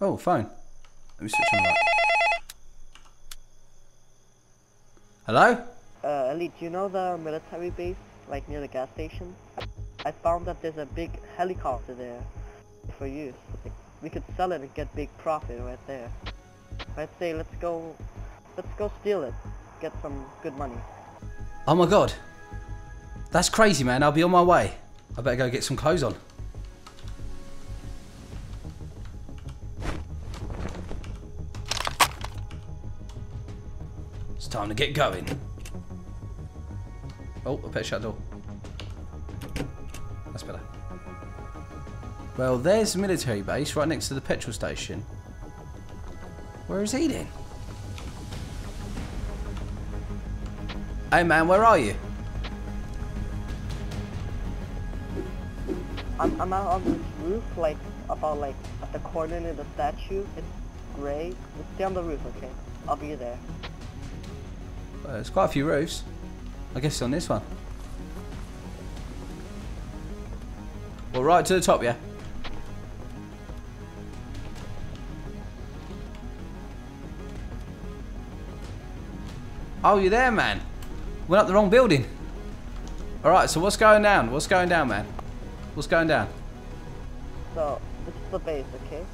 Oh, fine. Let me switch on that. Hello? Uh, Elite, do you know the military base, like near the gas station? I found that there's a big helicopter there for use. We could sell it and get big profit right there. I'd say let's go, let's go steal it, get some good money. Oh my god. That's crazy, man. I'll be on my way. I better go get some clothes on. Time to get going. Oh, I better shut the door. That's better. Well, there's the military base right next to the petrol station. Where is he then? Hey man, where are you? I'm, I'm out on this roof, like, about like, at the corner near the statue. It's gray. Stay on the roof, okay? I'll be there. Uh, there's quite a few roofs. I guess it's on this one. Well, right to the top, yeah? Oh, you're there, man. Went up the wrong building. Alright, so what's going down? What's going down, man? What's going down? So, this is the base, okay?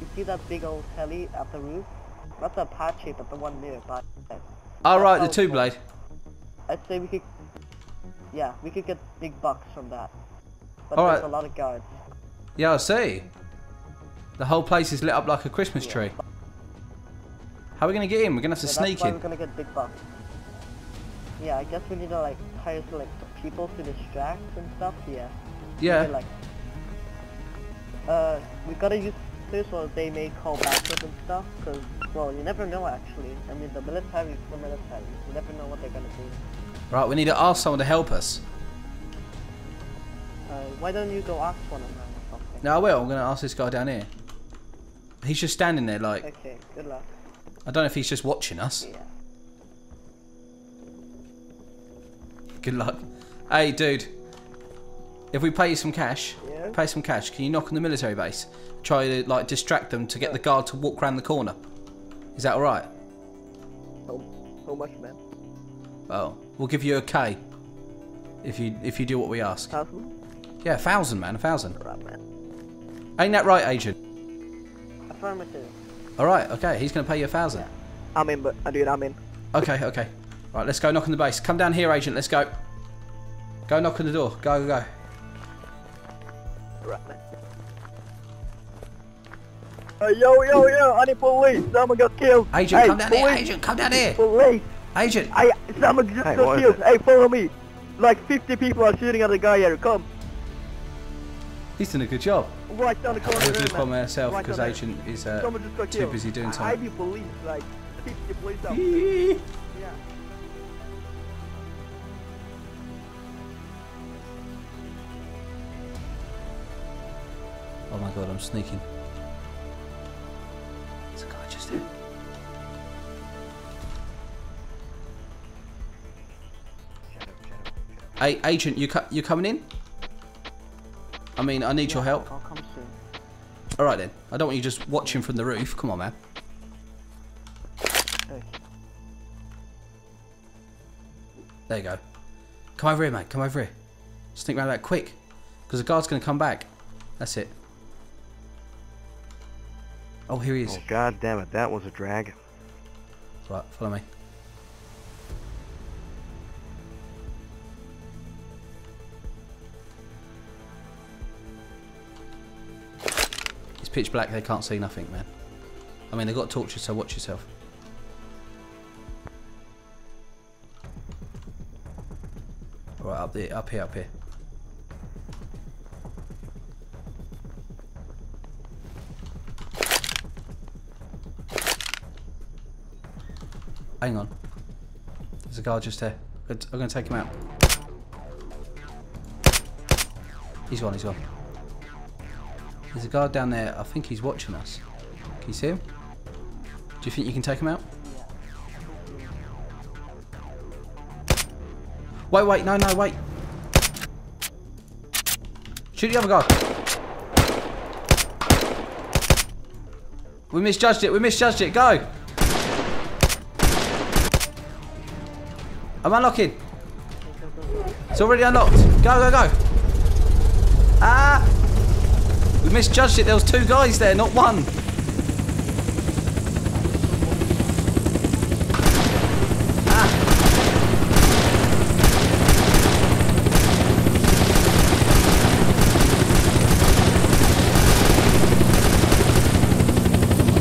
You see that big old heli at the roof? Not the Apache, but the one nearby. Alright, the two blade. I'd say we could, yeah, we could get big bucks from that. But All there's right. a lot of guards. Yeah, I see. The whole place is lit up like a Christmas Yeah. tree. How are we going to get in? We're going to have to Yeah, sneak that's why in. we're gonna get big bucks. Yeah, I guess we need to like hire some, like people to distract and stuff. Yeah. Yeah. Maybe, Like, uh, we gotta use this or they may call backup and stuff. Cause well, you never know actually. I mean, the military is the military. You never know what they're gonna do. Right, we need to ask someone to help us. Uh, why don't you go ask one of them or something? No, I will. I'm going to ask this guy down here. He's just standing there like, Okay. Good luck. I don't know if he's just watching us. Yeah. Good luck. Hey, dude. If we pay you some cash, Yeah? pay some cash, can you knock on the military base? Try to, like, distract them to get the guard to walk around the corner. Is that alright? How, how much, man? Well, we'll give you a K. If you if you do what we ask. Thousand? Yeah, a thousand, man, a thousand. Alright, man. Ain't that right, agent? Affirmative. Alright, okay, he's going to pay you a thousand. I'm in, but I do dude, I'm in. Okay, okay. Right, let's go knock on the base. Come down here, agent, let's go. Go knock on the door. Go, go, go. Right, man. Uh, yo, yo, yo, I need police. Someone got killed. Agent, hey, come down police, here, agent, come down here. Police. Agent. I, someone just Hey, got what is killed. Hey, follow me. Like 50 people are shooting at the guy here. Come. He's done a good job. Right down the corner. We'll there, just man. by myself because down there. agent is uh, Someone just got too killed. busy doing I, I something. be police, like 50 police out. yeah. Oh my god, I'm sneaking. Hey, agent, you cu- you coming in? I mean, I need your help. I'll come soon. All right then. I don't want you just watching from the roof. Come on, man. Okay. There you go. Come over here, mate. Come over here. Sneak around that quick, because the guard's gonna come back. That's it. Oh, here he is. Oh god damn it, that was a drag. Right, follow me. Pitch black, they can't see nothing, man. I mean, they've got torches, so watch yourself. Right, up there, up here, up here. Hang on. There's a guard just there. I'm going to take him out. He's gone, he's gone. There's a guard down there. I think he's watching us. Can you see him? Do you think you can take him out? Wait, wait, no, no, wait. Shoot the other guard. We misjudged it. We misjudged it. Go. I'm unlocking. It's already unlocked. Go, go, go. Ah! Misjudged it. There was two guys there, not one.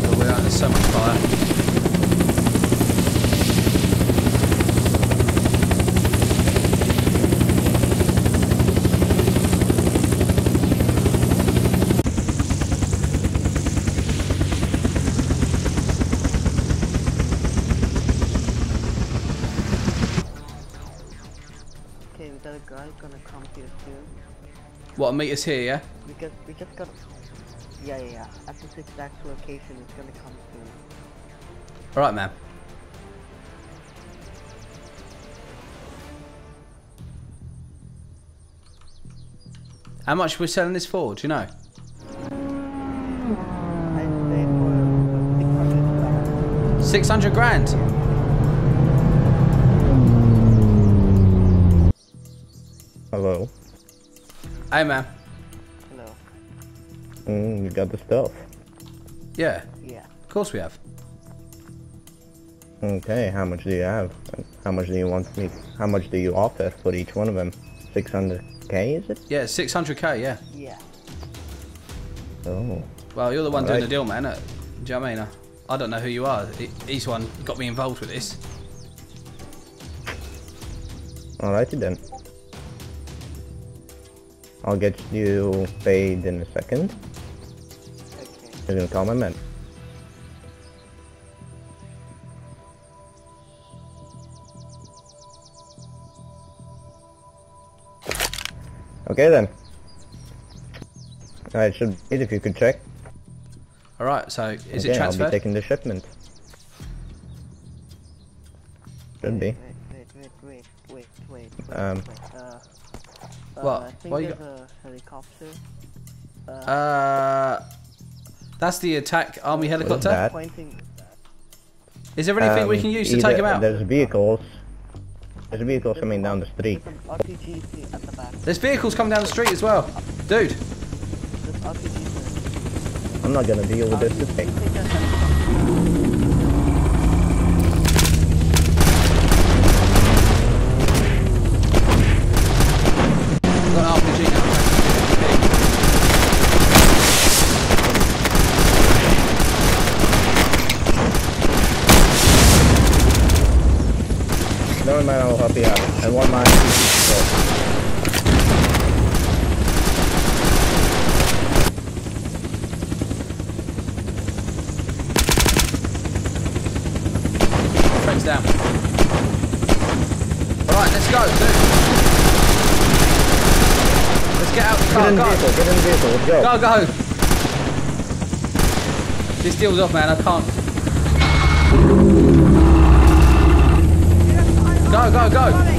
Oh, we're under so much fire. Okay, we got a guy gonna come here soon. What, meet us here, yeah? We just we just got yeah yeah yeah. At this exact location, it's gonna come soon. Alright, man. How much we're selling this for, do you know? I'd say for, for 600 600 grand. Hey, man. Hello. Mm, you got the stuff. Yeah, Yeah. of course we have. Okay, how much do you have? How much do you want me? How much do you offer for each one of them? 600k, is it? Yeah, 600k, yeah. Yeah. Oh. Well, you're the one doing Alright. the deal, man. Uh, Do you know what I mean? I don't know who you are. He- He's one got me involved with this. Alrighty then. I'll get you paid in a second. Okay. You're gonna call my men. Okay then. Alright, should be it if you could check. Alright, so is okay, it I'll be taking the shipment. Should be. Wait, wait, wait, wait, wait, wait, wait, Um. wait. Uh, What? I think What you there's a helicopter. Uh, Uh, that's the attack army helicopter. that? Is there anything we Um, can use to either- take him out? There's vehicles. There's vehicles coming down the street. There's an RPG at the back. There's vehicles coming down the street as well. Dude, I'm not gonna deal with this today. I've got an RPG now. Never mind, I'll help you out. And one mine. Friends down. Alright, let's go, dude. Let's get out the get car, in the go. vehicle, get in the vehicle, let's go. Go, go. This deal's off, man. I can't. Go, go, go.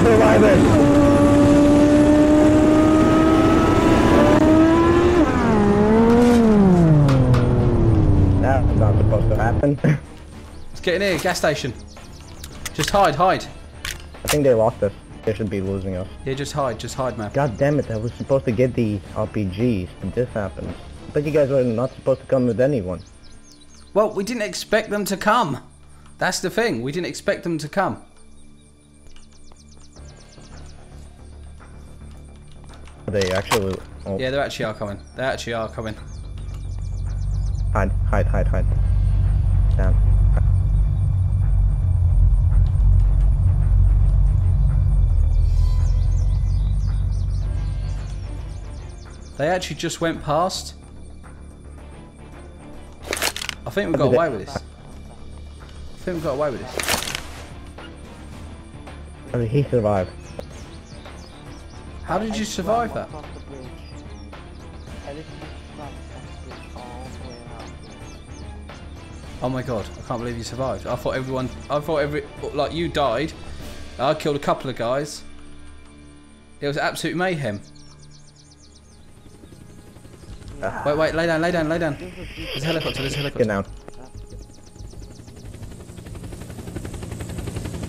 Survivors! That's not supposed to happen. Let's get in here, gas station. Just hide, hide. I think they lost us. They should be losing us. Yeah, just hide, just hide, man. God damn it, I was supposed to get the RPGs, but this happened. But you guys were not supposed to come with anyone. Well, we didn't expect them to come. That's the thing. We didn't expect them to come. They actually... Oh, Yeah, they actually are coming. They actually are coming. Hide, hide, hide, hide. Damn. They actually just went past. I think we got away with this. I think we got away with this. How did he survive? How did you survive that? Across the bridge. I literally swam across the bridge all the way around. Oh my god, I can't believe you survived. I thought everyone, I thought every, like you died. I killed a couple of guys. It was absolute mayhem. Wait, wait, lay down, lay down, lay down. There's a helicopter, there's a Get down.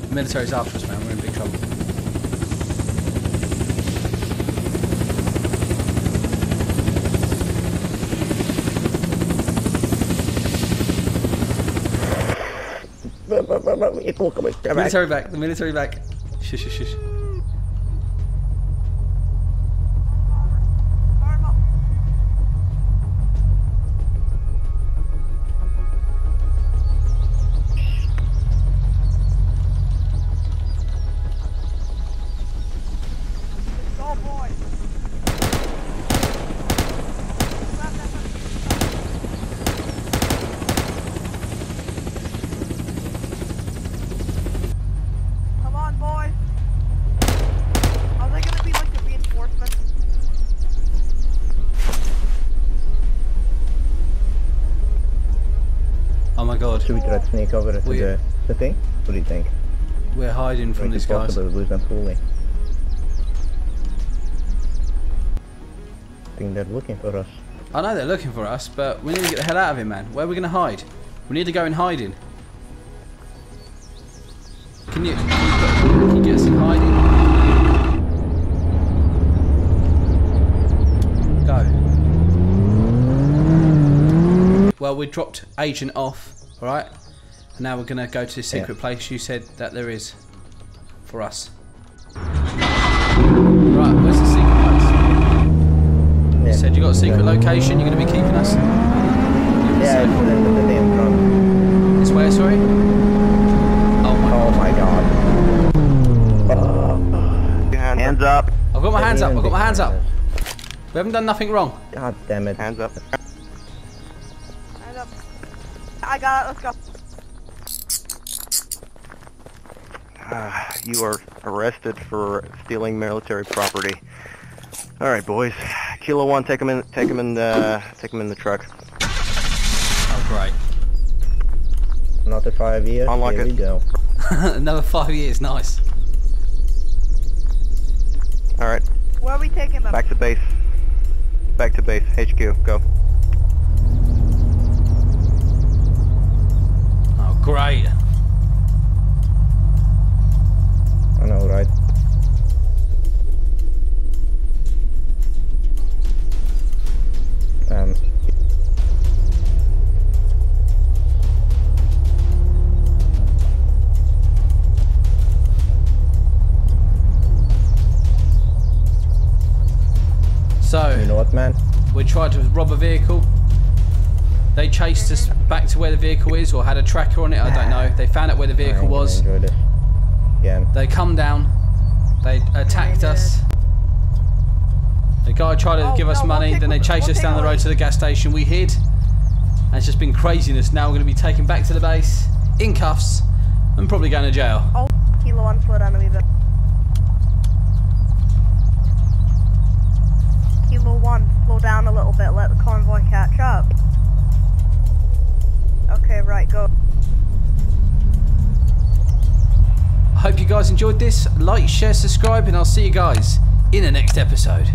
The military's after us, man. We're in big trouble. The military back, the military back. Shush, shush, shush. God, Should we try to sneak over to We- the city? What do you think? we're hiding from We these guys. possibly lose them fully. I think they're looking for us. I know they're looking for us, but we need to get the hell out of here, man. Where are we going to hide? We need to go in hiding. Can you, can you, can you get us in hiding? Go. Well, we dropped Agent off, alright? And now we're going to go to the secret Yeah. place you said that there is for us. Right, where's the secret place? Yeah. You said you got a secret location, you're going to be keeping us? Yeah, it's in the city in front. It's where, sorry? Oh my Oh god. my god. Hands up. I've got my hands up, I've got my hands up. We haven't done nothing wrong. God damn it. Hands up. I got it. Let's go. Ah, you are arrested for stealing military property. All right, boys. Kilo one, take him in. Take him in. Uh, take him in the truck. Oh, great. Another five years. Unlock Here it. we go. Another five years, nice. All right, Where are we taking them? back to base. Back to base. HQ. Go. Great. I know, right? Um, So, you know what, man? we tried to rob a vehicle. They chased us back to where the vehicle is, or had a tracker on it, I don't know. They found out where the vehicle ain't gonna was. Enjoy this. Again. They come down. They attacked us. The guy tried to Oh, give us no, money, then they chased us down the road to the gas station. We hid. And it's just been craziness. Now we're going to be taken back to the base, in cuffs, and probably going to jail. Oh, kilo one, slow down a wee bit. Kilo one, slow down a little bit, let the convoy catch up. Okay, right, go. I hope you guys enjoyed this. Like, share, subscribe, and I'll see you guys in the next episode.